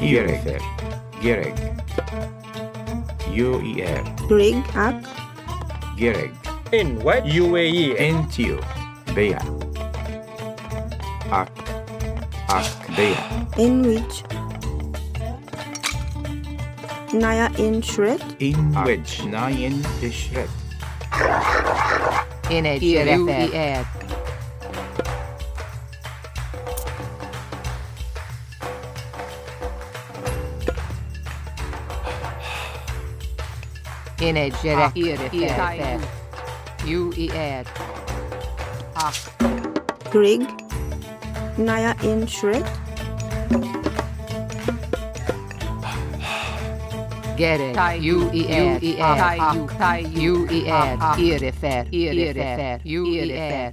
Gereg. Gereg. UER. Grig ak Gereg. In what? UAE. Entio. Bea. Ak. Ak. Bea. in which Naya in shred In which Nayan Dishret. UER. Energerek UER. UER. Grig Naya in shred. Gerek UER. UER. Irifer. Irifer. UER.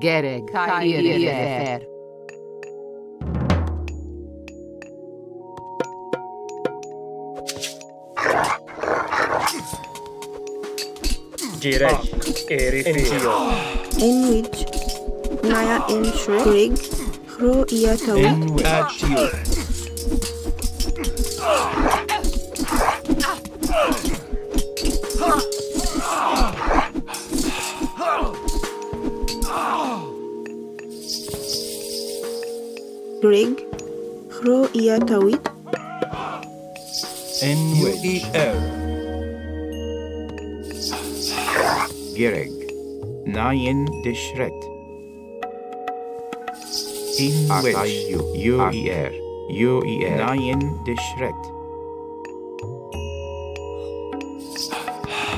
Gerek Irifer. Girek. Entio. in which Naya in shred Grig Hro Iatawi In which. Grig Hro Iatawit In which. Gereg. Nayan Dishret. In which. UER. UER. Nayan Dishret.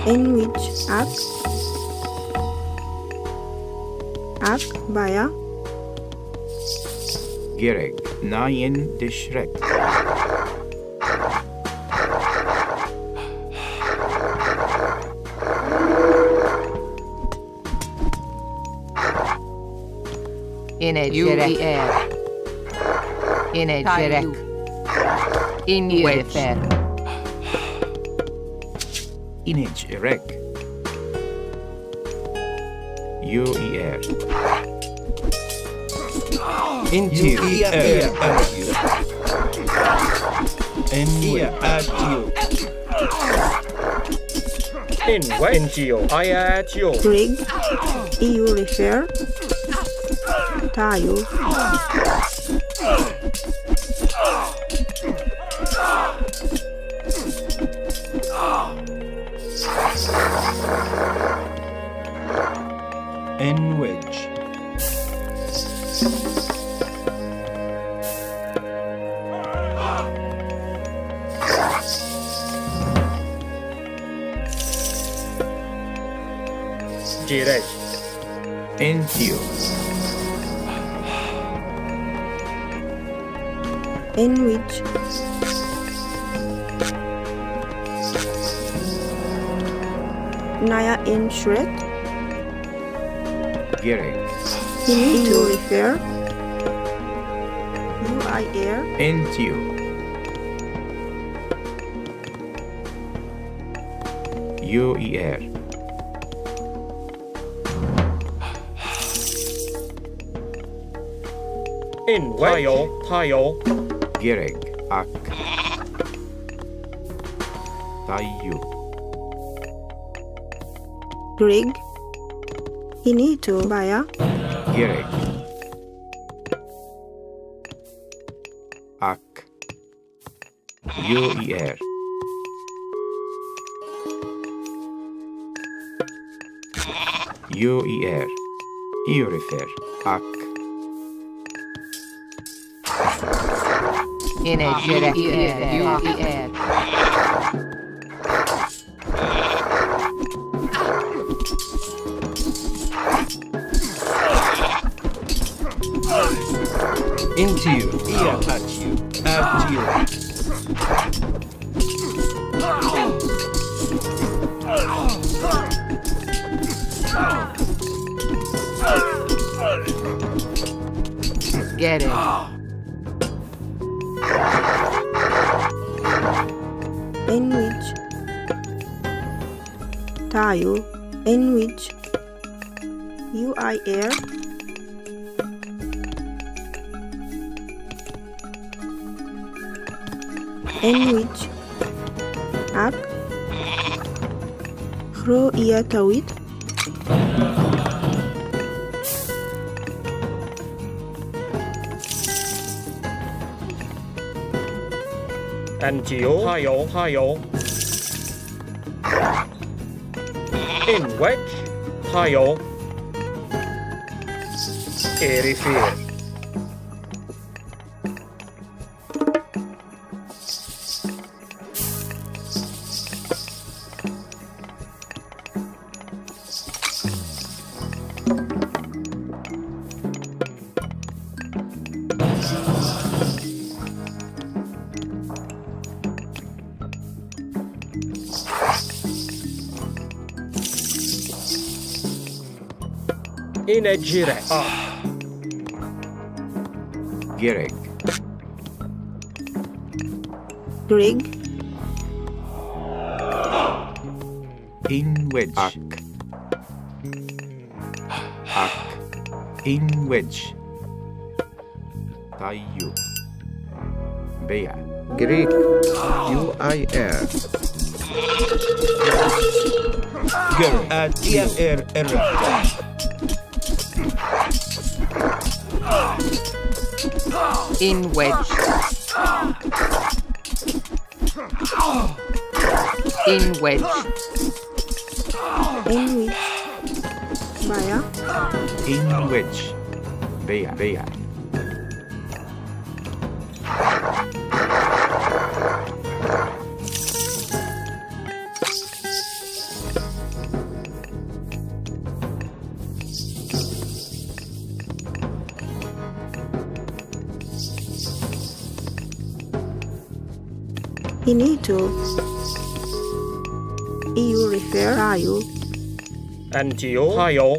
in which Ak Ak Baya Gereg. Nayan Dishret. Energerek. Energerek. Irifer. Inage Erek. UER. Interior. In which. In what? Entio. IATO. Grig EU refer Tayo In which. Girek. Entio. In which Naya in shred Gereg. EU refer UIR Entio. UER. In what? Tayo. Tayo. Gereg. Ak. Tayo. Grig Inito Baya Gereg. Ak. UER. UER. Urifer. Ak. Energerek. UER. Intio. IATO. Atio. Gerek. in which tayo, in which you I air, in which ak khro ia tawit Angio, Tayo, Tayo. In wedge, Tayo. Erifir. Inegire. Ah. Gireg. grig In wedge. Ak. Ak. In wedge. Tayo. Bea. Greek UIR Ger. At er er. In wedge. In wedge. in which Maya In wedge. Bea. Bea. Inito EU refer tayo Angio, Tayo.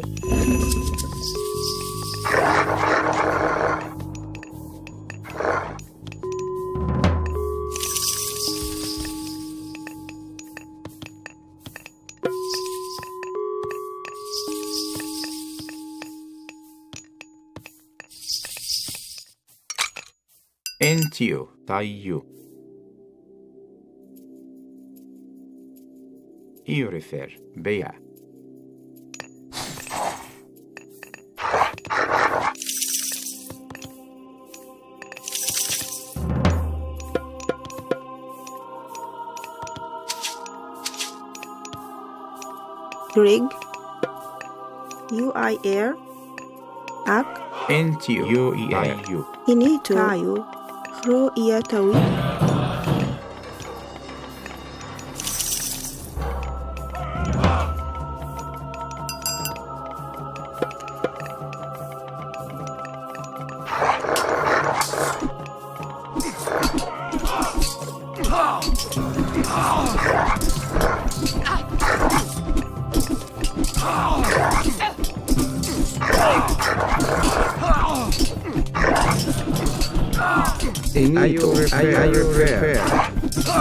Entio. Tayo. Io refer. Bea. grig UI air ak Entio. Yo i tayo. Inito tayo khro ia tawit Inito I refer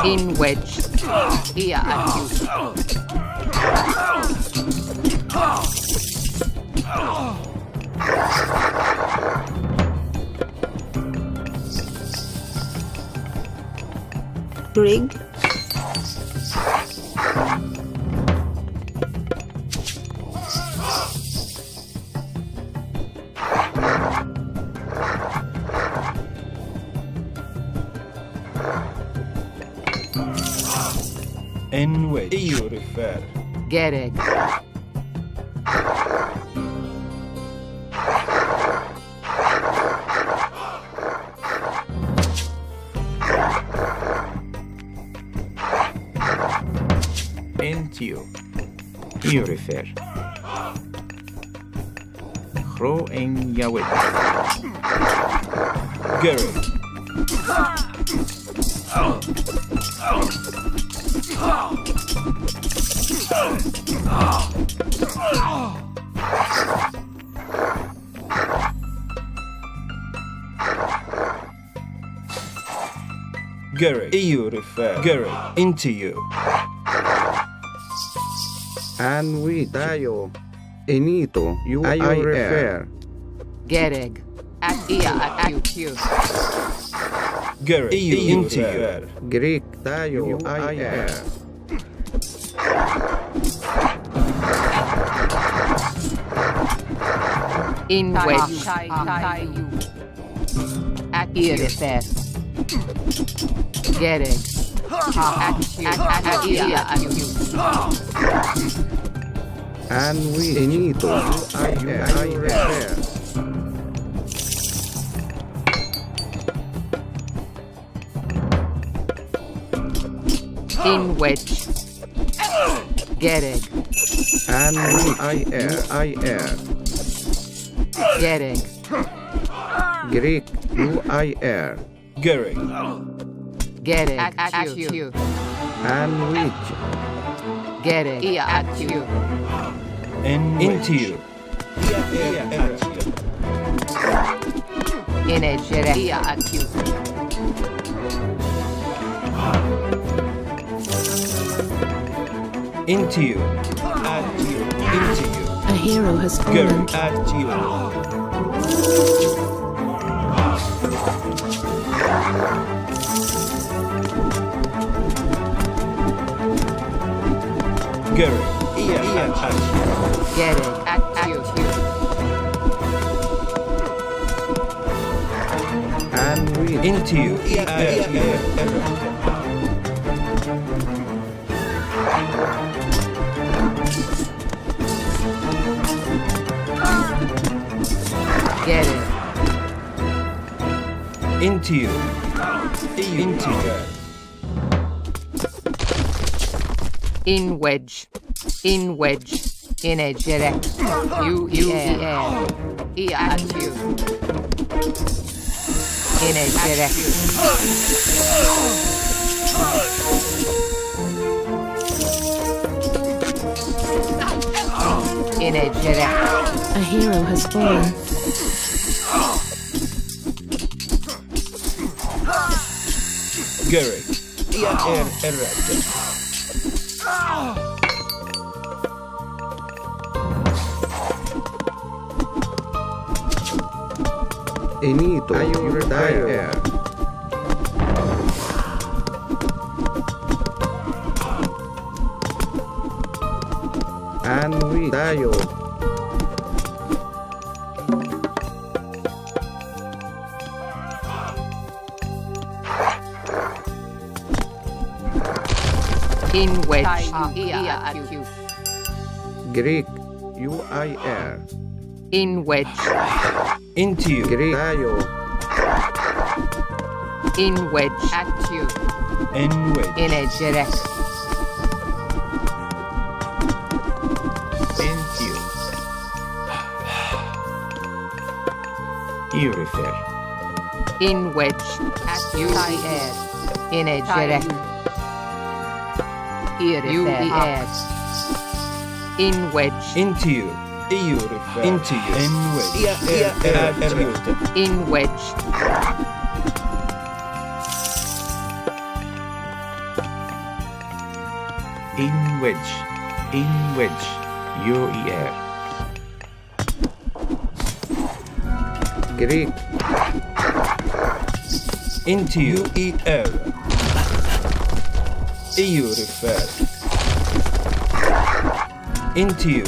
In wedge. Ia at you. grig In wedge. Io refer. Gereg. Entio. Io refer. Gro en Yahweh. Gerrit. Gary. Io refer. Gary. Into you. And which. Tayo. Inito. You I refer. Gereg. At ia at you. Gerek. EU Into you. refer. Greek. Tayo. I er. In wedge. At irifer. Gereg. At you. At ia at you. And which. Inito. You I refer. In wedge. Gereg. And which. I er. I er. Gereg. Greek. You I er. Gerek. Gereg. At you. And which. Gereg. Ia at you. In Into you. In a gereg. Ia at you. Into you. At you. Into you. A hero has fallen. Gerek. At you. Gerek. Ia at you. Gereg. At you. And which. Into you. At you. Gereg. Into you. Into you. In wedge. In wedge. In a gereg. You, you, air. Ia at you. In a gereg. In a gereg. A hero has fallen. Gerek. Ia er errata. Inito. You Tayo. er. And Greek. You I er. In wedge. Into you. Greek. Tayo. In wedge. At you. In wedge. In a gereg. Into you. You refer. In wedge. At you. air. In a gereg. You air. In wedge. Into you. EU refer. Into you. In wedge. Ia er errata. In wedge. In wedge. In wedge. You er. Greek. Into you. ER. EU refer. Into you.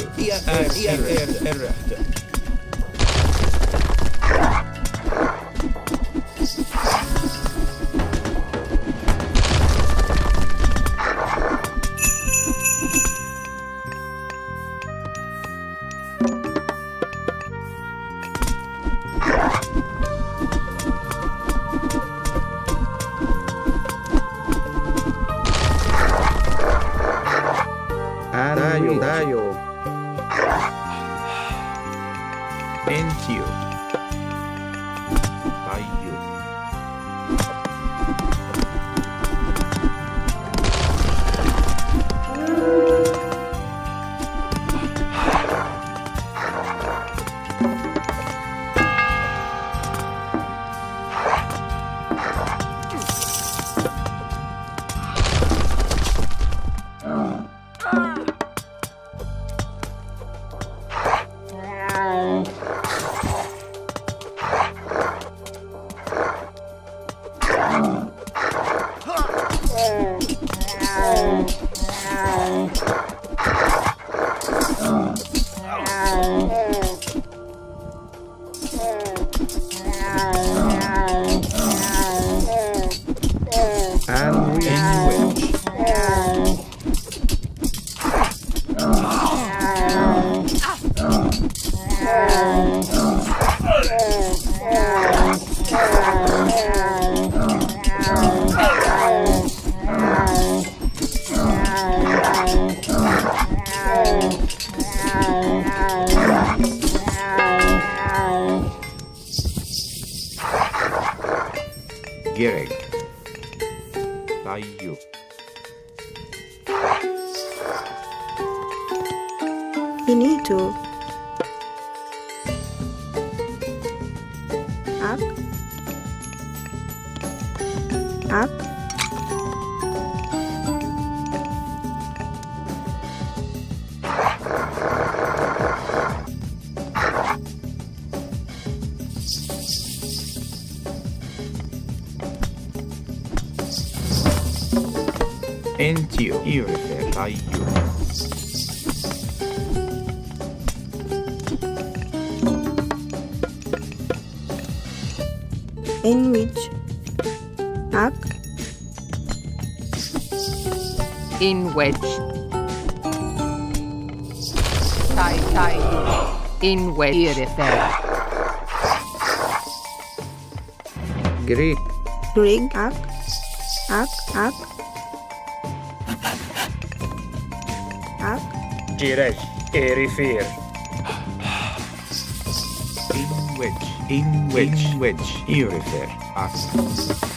Entio. Irifer. Tayo. In which. Ak. In wedge. Tai tai. In wedge. Irifer. Greek. Grig. Ak. Ak. Gireg. Erifir. In wedge. In wedge. In wedge. Irifer. Ak.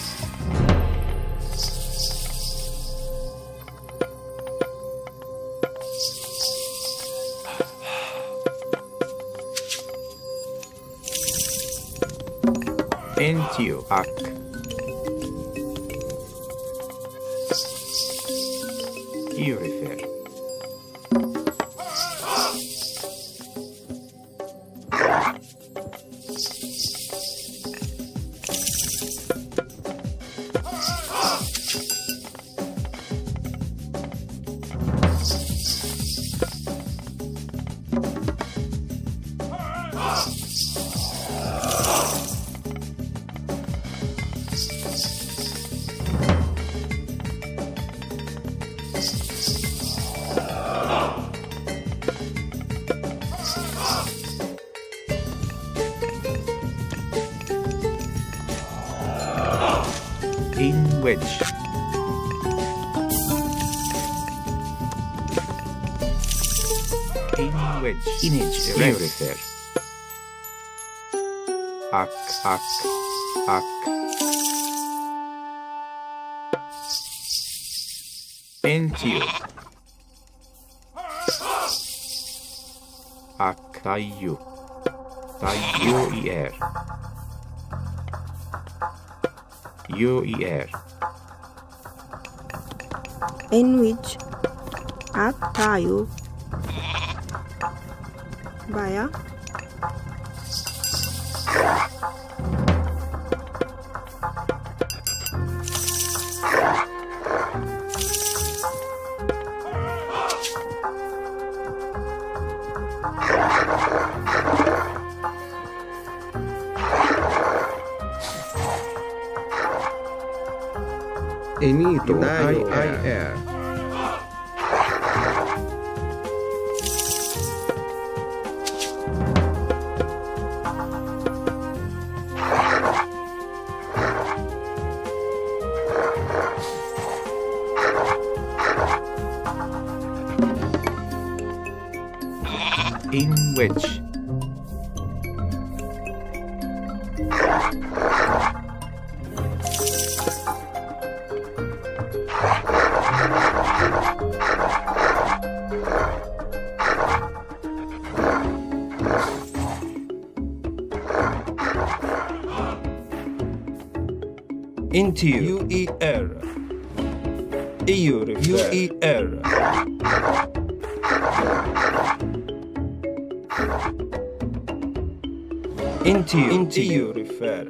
Wedge. Image Irifer. Ak. Ak. Ak. Entio. Ak. Tayo. Tayo ir. Yo ir. In which. Ak. Tayo. Baya. Enito. Tayo. I-I-R. In Intio. U-E-R. Iurifer. U-E-R. Intio. Intio. Iurifer.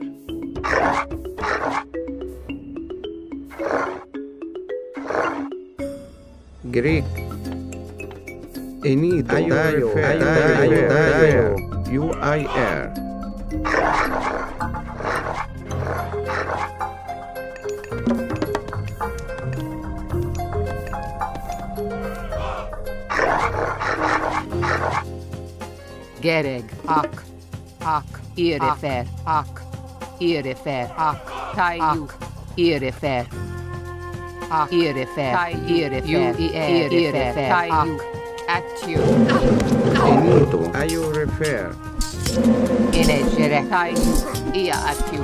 Greek. Enito. Tayo. Tayo. Tayo. Tayo. Tayo. Tayo. U-I-R. Gereg. Ak. I refer, ak. Irifer. Ak. Irifer. Ak. Tayu. Irifer. Ak. Irifer. Irifer. Irifer. Tayu. Atyu. Enito. Tayo refer. Inejere. Tayu. Ia atyu.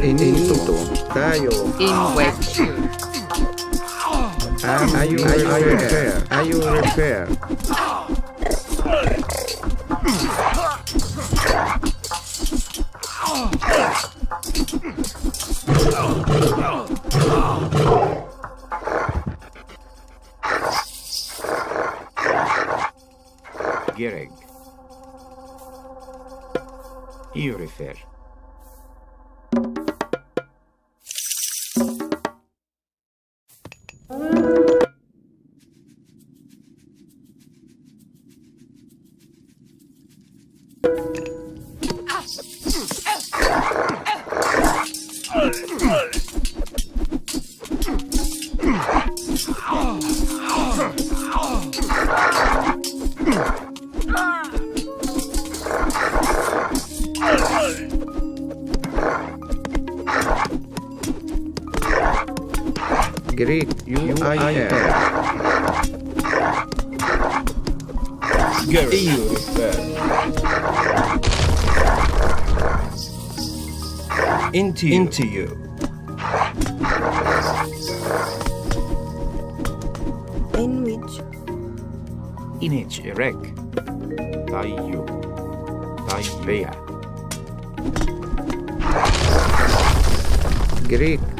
Inito. Tayo. In are you repair? Are you repair? Gary. Urifer. Into you. Into you. In which. Inich erek. Tayo. Taibea. Greek.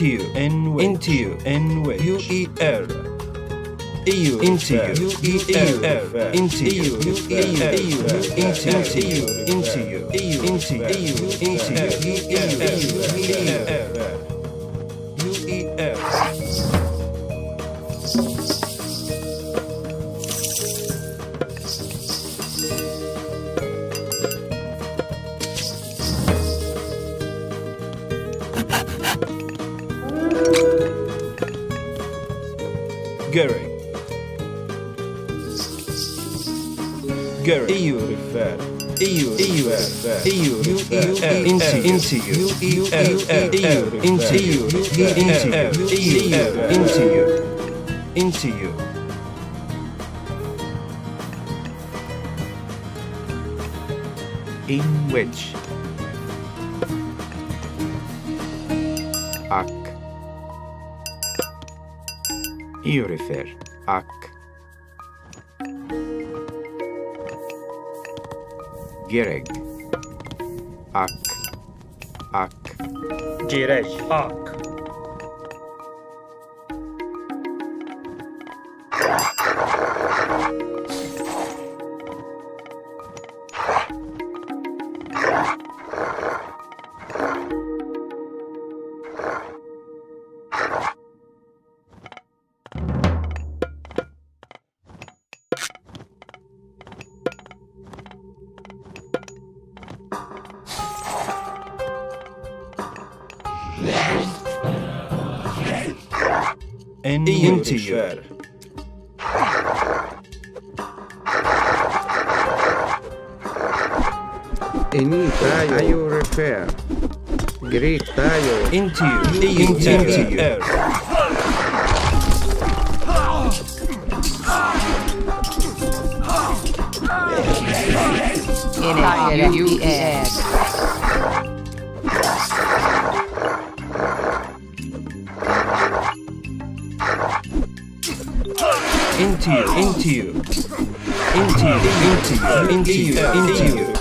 Into you. N Into you. N way. U E R. EU. Into you. U E R. Into you. U E R. Into into Gary. EU refer. EU EU refer. EU refer. Into into you. EU EU into you. Into you. EU into you. Into you. In which. Ak. Urifer. Ak. Gereg. Ak. Ak. Girej, ak. And into you. Inito. Tayo. Are you repair? Greek. Tayo. Into you. Into you. In edge. U E Into you. Into you. Into you. Into you. Into you. Into you.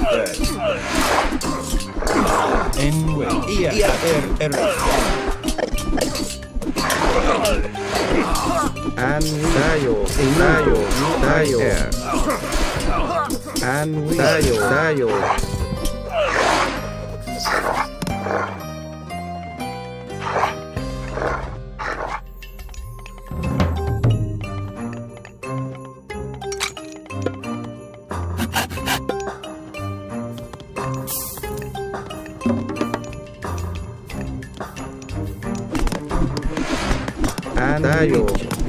N way. E R R. An tayo. Tayo. Tayo. An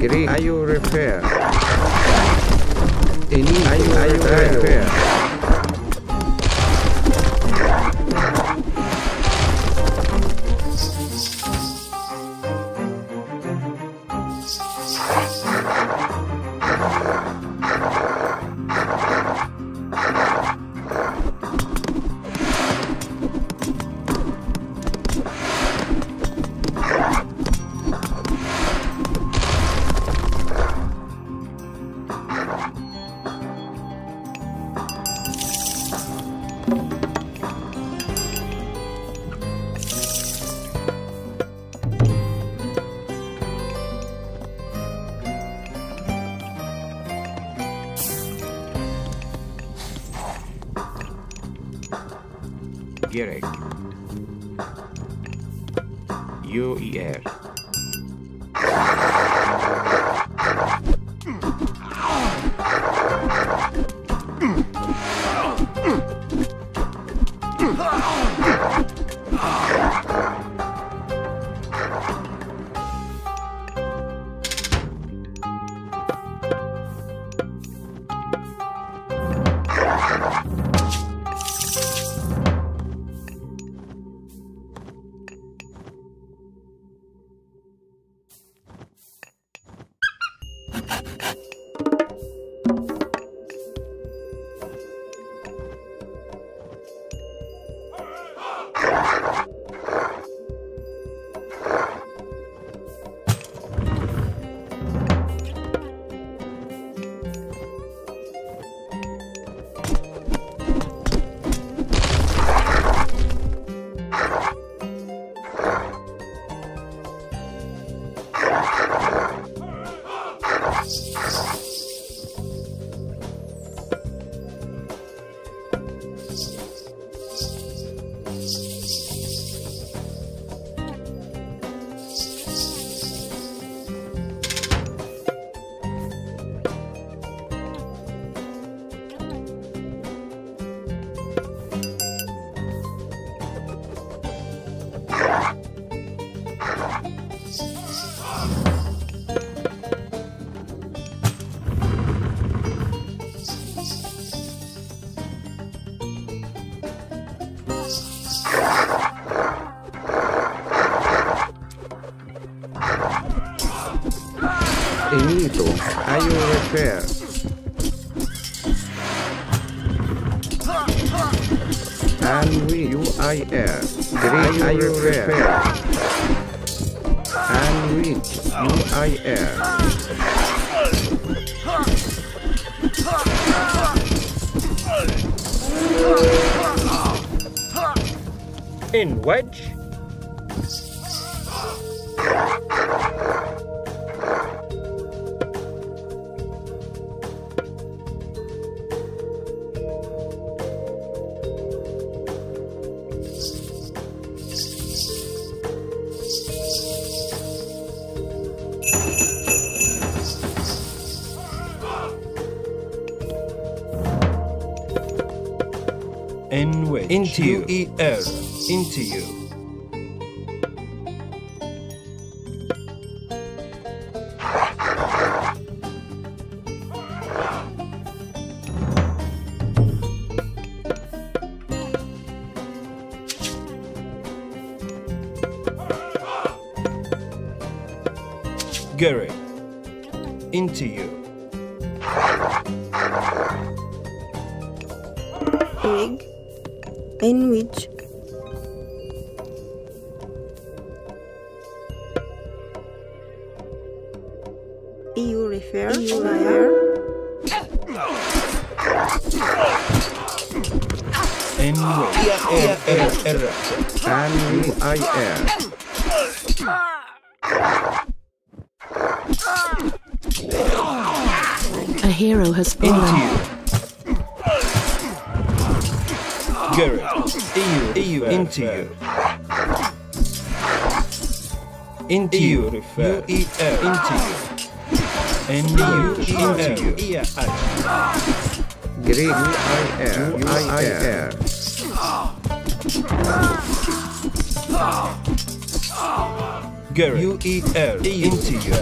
Ayo. Greek. Ayo refer. Enito. Ayo, ayo refer. Gerek. Enito. Ayo refer. And we UIR. Greek. Ayo refer. And we UIR. In wedge. Into you. Gary. Into you. Rig. In which into you. Into you. Refer. U E L. Into you. And you. Into you. E I. Greek. U I R. U I R. Girl. U E L. Into you.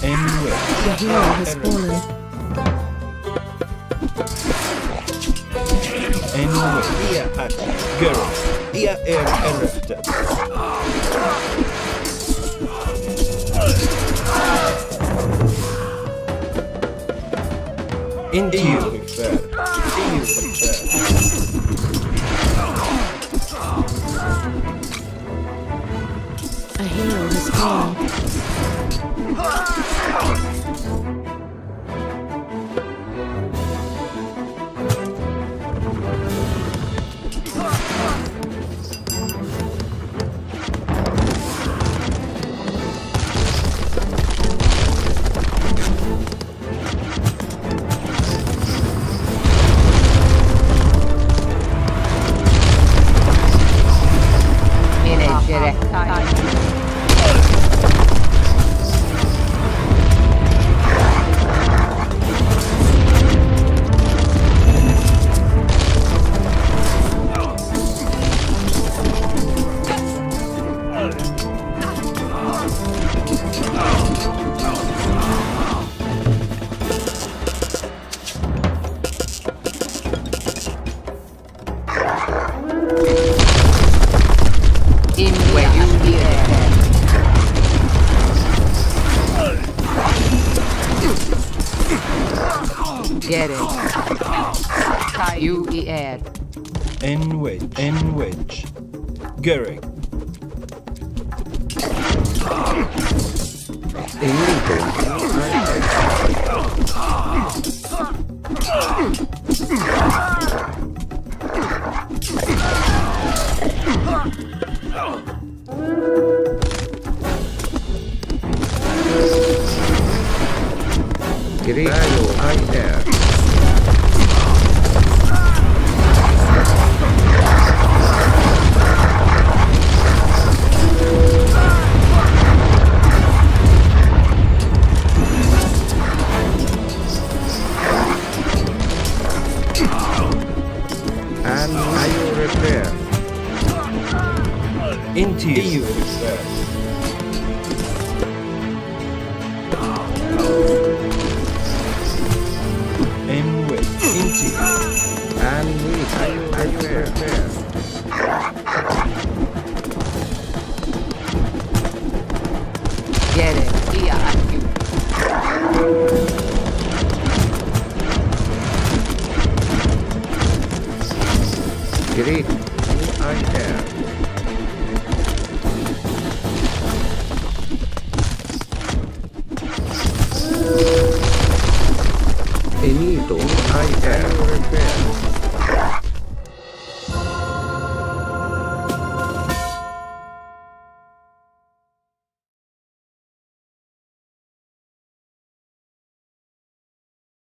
Anyway. The hero has fallen. anyway at Gareth. Here am arrested. Into. A hero has fallen. Goering.